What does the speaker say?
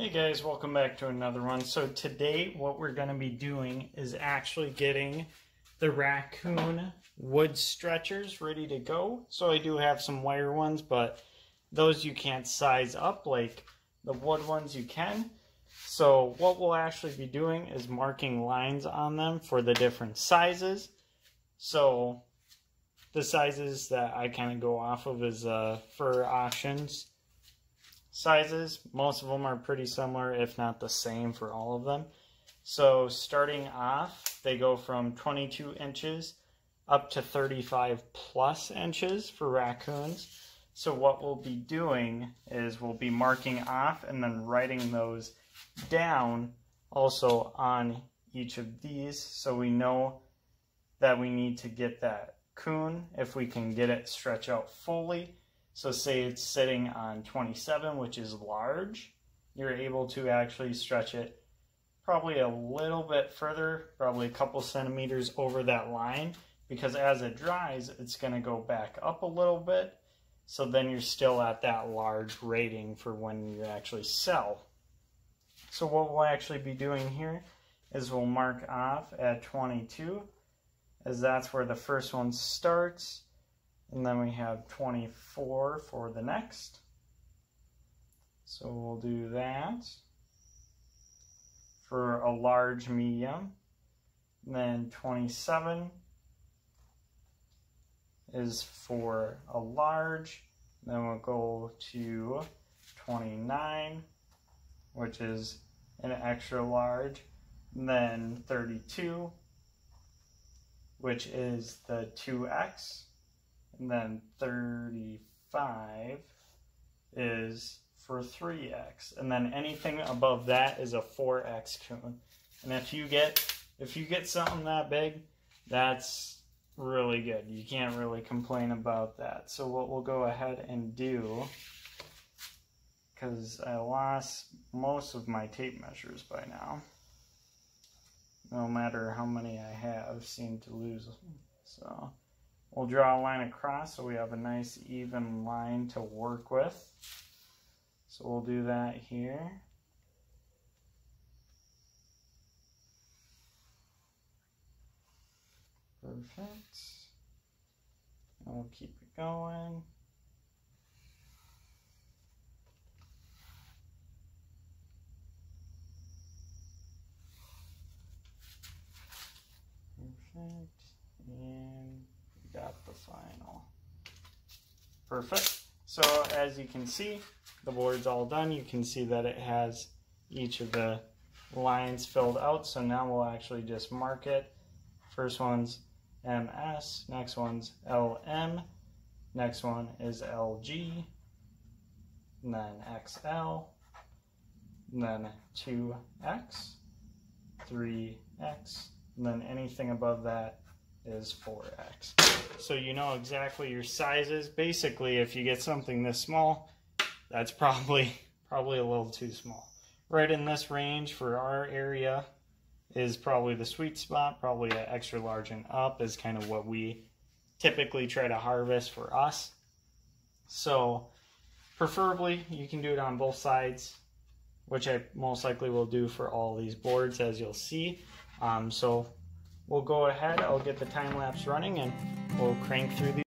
Hey guys, welcome back to another one. So today what we're going to be doing is actually getting the raccoon wood stretchers ready to go. So I do have some wire ones, but those you can't size up like the wood ones you can. So what we'll actually be doing is marking lines on them for the different sizes. So the sizes that I kind of go off of is uh, for auctions sizes. Most of them are pretty similar, if not the same for all of them. So starting off, they go from 22 inches up to 35 plus inches for raccoons. So what we'll be doing is we'll be marking off and then writing those down also on each of these so we know that we need to get that coon if we can get it stretch out fully so say it's sitting on 27, which is large, you're able to actually stretch it probably a little bit further, probably a couple centimeters over that line, because as it dries, it's going to go back up a little bit. So then you're still at that large rating for when you actually sell. So what we'll actually be doing here is we'll mark off at 22, as that's where the first one starts. And then we have 24 for the next. So we'll do that for a large medium. And then 27 is for a large. Then we'll go to 29, which is an extra large. And then 32, which is the 2X. And then 35 is for 3x. And then anything above that is a 4x coon. And if you get if you get something that big, that's really good. You can't really complain about that. So what we'll go ahead and do because I lost most of my tape measures by now. No matter how many I have, seem to lose. So We'll draw a line across so we have a nice even line to work with. So we'll do that here. Perfect. And we'll keep it going. Perfect. And got the final. Perfect. So as you can see, the board's all done. You can see that it has each of the lines filled out. So now we'll actually just mark it. First one's MS, next one's LM, next one is LG, and then XL, and then 2X, 3X, and then anything above that is 4x. So you know exactly your sizes. Basically, if you get something this small, that's probably probably a little too small. Right in this range for our area is probably the sweet spot. Probably an extra large and up is kind of what we typically try to harvest for us. So preferably you can do it on both sides, which I most likely will do for all these boards as you'll see. Um, so we'll go ahead, I'll get the time lapse running and we'll crank through these.